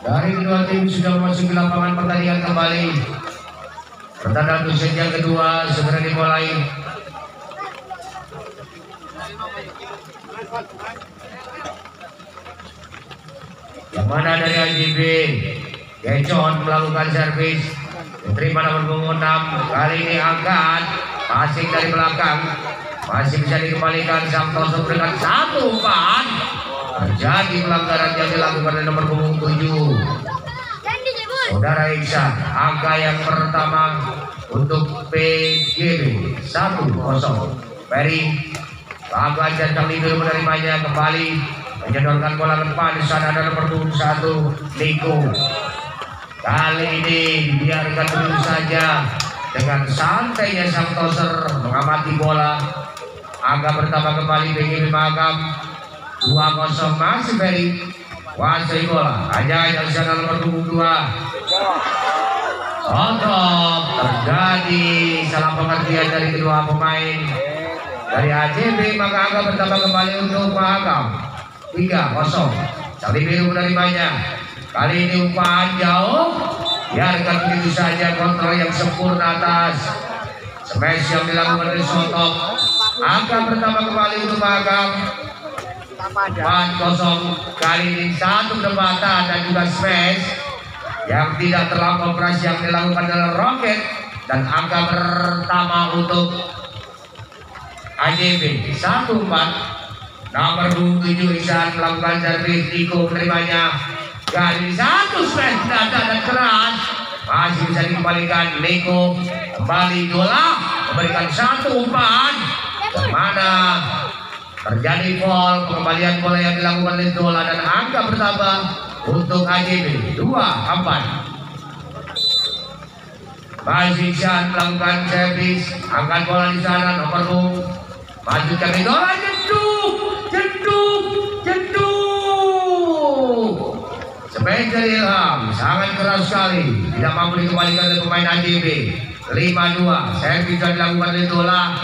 Dari kedua tim sudah memasuki lapangan pertandingan kembali. Pertandingan set yang kedua segera dimulai. Yang mana dari AJB Gecon melakukan servis. Diterima nomor punggung 6 Kali ini angkat. Passing dari belakang. Masih bisa dikembalikan Santoso dengan satu umpan Terjadi pelanggaran yang dilakukan oleh nomor punggung 7 Saudara Iksan Angka yang pertama Untuk PGB 1-0 Ferry Lakukan centang libur menerimanya kembali menyodorkan bola ke depan. Di sana ada nomor punggung satu Niko. Kali ini biarkan dulu saja dengan santainya sang toser mengamati bola. Agak pertama kembali PGB Magam 2-0 masih Ferry. Wasai bola. Hanya yang sana nomor punggung dua Untuk terjadi salah pengertian dari kedua pemain. Dari AJB maka agak bertambah kembali untuk Magam tiga kosong. Cali biru menerimanya kali ini umpan jauh. Biarkan begitu saja kontrol yang sempurna atas. Smash yang dilakukan oleh Sotok angka pertama kembali untuk Magam 4 kosong kali ini satu penempatan dan juga smash yang tidak terlampau keras yang dilakukan dalam roket dan angka pertama untuk AJB 14 Nomor 27 Isan melakukan servis Niko menerimanya. Kali satu smash dada dan keras. Masih bisa dikembalikan Niko Kembali Dola Memberikan satu umpan. Ke mana Terjadi foul Pengembalian bola yang dilakukan oleh Dola Dan angka bertambah Untuk AJB 2 4 Masih Isan melakukan servis Angkat bola di sana nomor 2 Maju ke Dola jeduk! Sebagai Ilham sangat keras sekali. Tidak mampu dikembalikan oleh pemain AJB 5-2 saya bisa dilakukan oleh Dola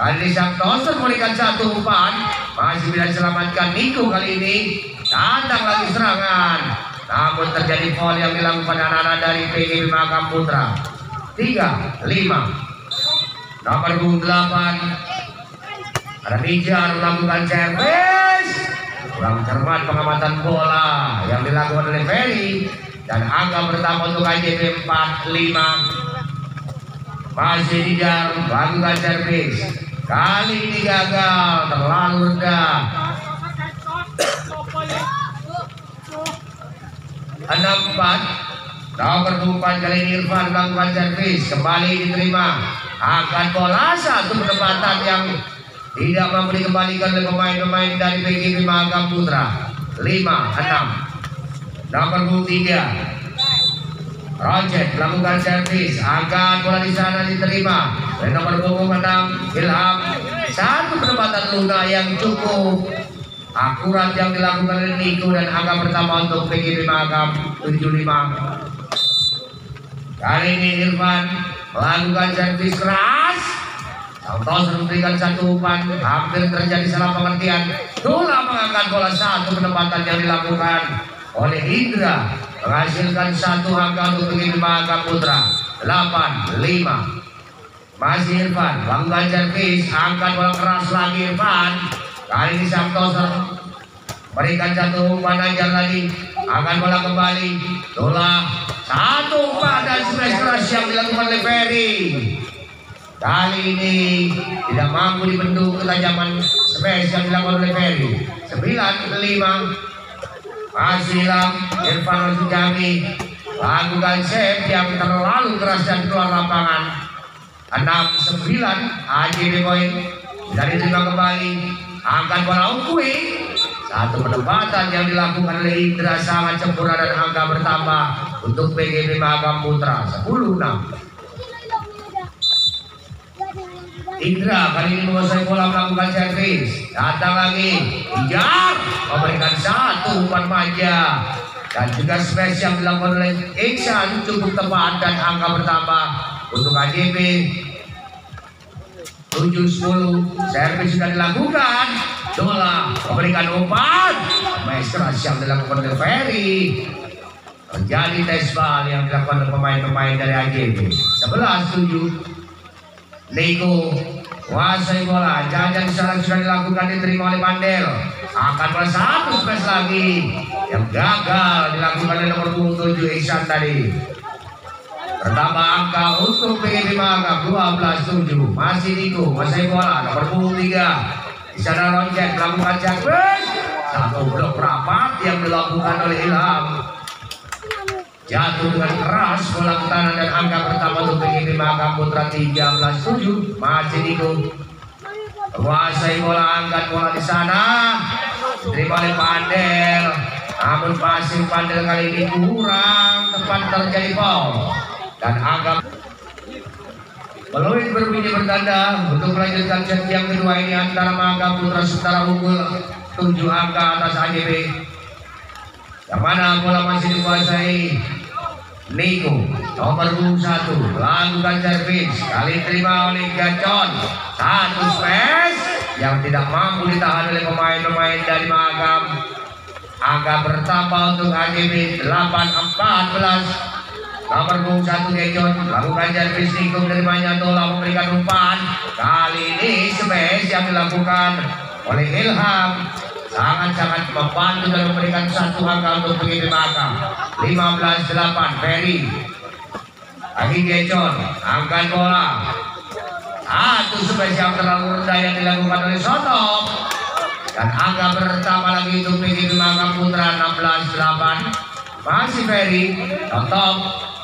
kali sang Toser memberikan satu umpan. Masih bisa diselamatkan Niko kali ini. Datang lagi serangan. Namun terjadi foul yang dilakukan anak-anak dari PGB Makam Putra. 3 5 nomor 8 Ranijar melakukan servis. Kurang cermat pengamatan bola yang dilakukan oleh Ferry. Dan angka pertama untuk AJB 45 masih dijar lakukan servis kali ini gagal terlalu rendah. Enam empat. Nomor empat kali ini Irfan melakukan servis kembali diterima. Akan bola satu penempatan yang tidak mampu dikembalikan oleh pemain-pemain dari PGB Mahakam Putra 5, 6 nomor 3 Project melakukan servis akan bola di sana diterima. Oleh nomor punggung 6 Ilham. Satu penempatan Luna yang cukup akurat yang dilakukan oleh Niko dan angka pertama untuk PGB Mahakam 75 kali ini Irfan melakukan servis keras. Santos memberikan satu umpan, hampir terjadi salah pengertian. Dola mengangkat bola satu penempatan yang dilakukan oleh Indra menghasilkan satu angka untuk Irma putra. 8 5 masih Irfan Bang Ganjar Fis angkat bola keras lagi Irfan. Kali ini Santoso berikan jatuh umpan Ganjar lagi. Akan bola kembali. Tolak satu umpan dan smash keras yang dilakukan oleh Ferry. Kali ini tidak mampu dibentuk ketajaman smash yang dilakukan oleh Ferry. 9 5 Azilam Irfan Ojigami lakukan set yang terlalu keras dan keluar lapangan. 69 Haji Bekoi dari juga kembali angkat bola Ukui. Satu penempatan yang dilakukan oleh Indra sangat sempurna dan angka bertambah untuk PGB Magam Putra. 10-6 Indra kali ini menguasai bola melakukan servis. Datang lagi, Ijar memberikan satu umpan manja dan juga smash yang dilakukan oleh Iksan cukup tepat dan angka bertambah untuk AJB 7-10 servis sudah dilakukan Dola memberikan umpan. Maestro siap dilakukan oleh Ferry. Terjadi tes bal yang dilakukan oleh pemain-pemain dari AJB. 11 7. Niko Kuasai bola, jajan sekarang sudah dilakukan diterima oleh Pandel. Akan bola satu space lagi yang gagal dilakukan oleh nomor 27 Ihsan tadi. Pertama angka untuk PGB Mangga 12 7. Masih Niko, masih bola nomor 23. Di sana Ronjen melakukan jackpot. Satu blok rapat yang dilakukan oleh Ilham. Jatuh dengan keras bola ke dan angka pertama untuk PGB Mangga Putra 13 7. Masih Niko. Kuasai bola angkat bola di sana. Terima oleh Pandel. Namun pasir Pandel kali ini kurang tepat terjadi foul. Dan angka Peluit berbunyi bertanda untuk melanjutkan set yang kedua ini antara Mangga Putra Setara unggul 7 angka atas AJB. Yang mana bola masih dikuasai Niko nomor 21 melakukan servis kali terima oleh Gacon. Satu space yang tidak mampu ditahan oleh pemain-pemain dari Magam. Angka bertambah untuk AGB 8-14 nomor 21 Gacon. Melakukan servis Niko terimanya Tola memberikan umpan kali ini space yang dilakukan oleh Ilham sangat-sangat membantu dan memberikan satu angka untuk pengirim angka 15-8 Ferry. Lagi Gecon angkat bola. Satu spesial terlalu rendah yang dilakukan oleh Soto. Dan angka pertama lagi untuk pengirim angka putra 16-8 masih Ferry Soto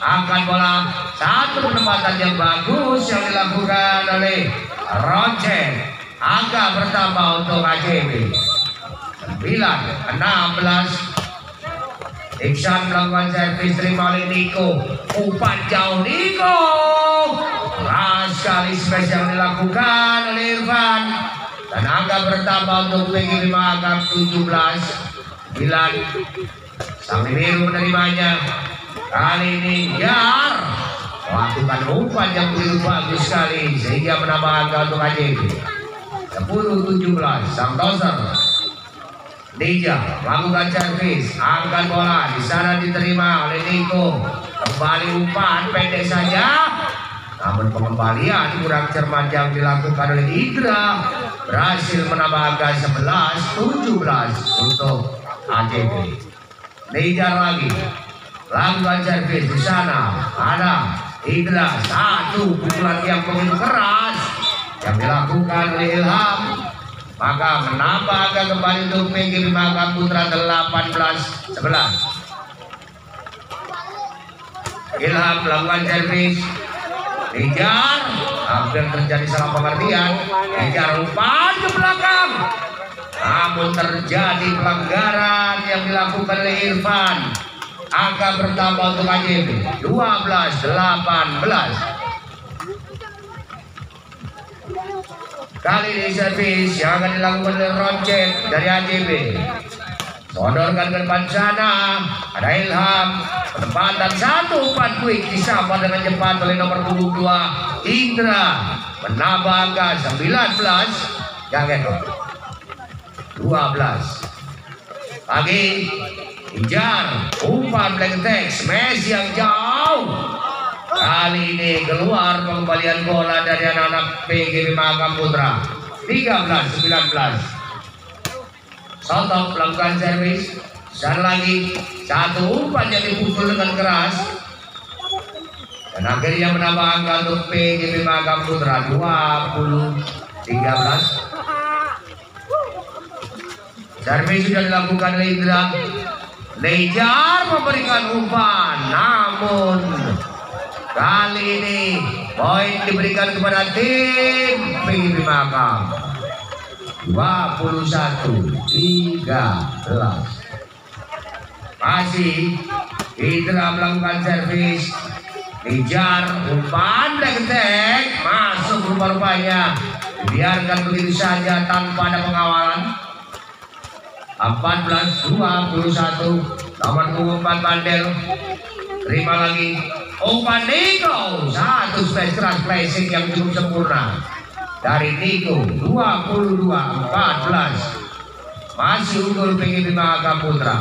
angkat bola. Satu penempatan yang bagus yang dilakukan oleh Roncen angka pertama untuk AJB 9 16 Iksan melakukan servis terima oleh Niko. Umpan jauh Niko. Keras space yang dilakukan oleh Irfan. Dan angka bertambah untuk PG 5 angka 17 9 Sang biru menerimanya. Kali ini Jar melakukan umpan yang begitu bagus sekali sehingga menambah angka untuk AJB 10 17 Sang Dozer Nija melakukan servis, angkat bola di sana diterima oleh Niko. Kembali umpan pendek saja. Namun pengembalian kurang cermat yang dilakukan oleh Indra berhasil menambah angka 11 17 untuk AJB. Nija lagi melakukan servis di sana ada Indra satu pukulan yang begitu keras yang dilakukan oleh Ilham maka menambah kembali untuk PG Bimaka Putra 18 11 Ilham melakukan servis. Dijar hampir terjadi salah pengertian. Dijar umpan ke belakang. Namun terjadi pelanggaran yang dilakukan oleh Irfan. Angka bertambah untuk AJB 12 18 Kali ini servis yang akan dilakukan oleh Roncet dari AJB. Sodorkan depan sana. Ada Ilham. Penempatan satu umpan quick disapa dengan cepat oleh nomor punggung dua Indra. Menambah angka 19. Jangan 12. Lagi Injar. Umpan black text. Messi yang jauh. Kali ini keluar pengembalian bola dari anak-anak PGB Makam Putra. 13 19 Sotok melakukan servis. Dan lagi satu umpan yang dipukul dengan keras. Dan akhirnya menambah angka untuk PGB Makam Putra. 20 13 servis sudah dilakukan oleh Indra Lejar memberikan umpan. Namun Kali ini poin diberikan kepada tim PGB Makam 21 13 Masih Indra melakukan servis. Dijar umpan deketek masuk rupa-rupanya. Biarkan begitu saja tanpa ada pengawalan. 14 21 nomor punggung 4 bandel. Terima lagi umpan Niko satu keras placing yang cukup sempurna. Dari Niko 22 14 masih unggul PGB Mahakam Putra.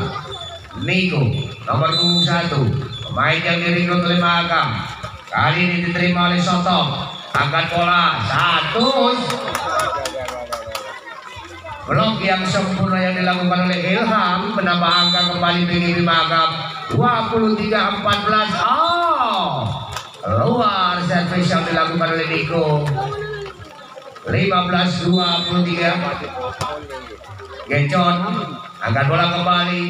Niko nomor punggung satu. Pemain yang direkrut oleh Mahakam kali ini diterima oleh Soto. Angkat bola. Satu. Blok yang sempurna yang dilakukan oleh Ilham menambah angka kembali PGB Mahakam 23 14 oh luar servis yang dilakukan oleh Niko 15 23 Gecon angkat bola kembali.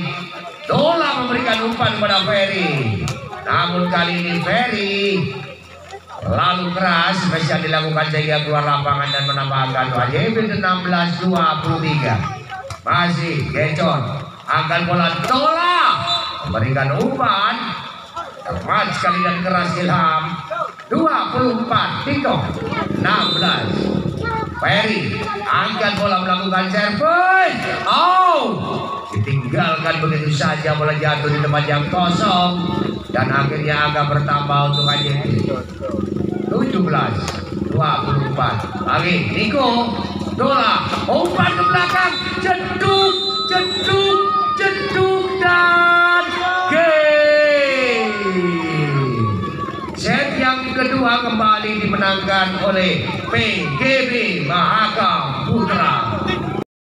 Dola memberikan umpan kepada Ferry. Namun kali ini Ferry lalu keras spesial dilakukan sehingga keluar lapangan dan menambahkan WJB 16 23 masih Gecon angkat bola. Dola memberikan umpan tepat sekali dan keras Ilham. 24 Tito. 16 Ferry angkat bola melakukan servis. Oh, ditinggalkan begitu saja bola jatuh di tempat yang kosong. Dan akhirnya agak bertambah untuk AJB. 17 24 lagi Niko. Dola umpan ke belakang. Jeduk jeduk jeduk dan kembali dimenangkan oleh PGB Mahakam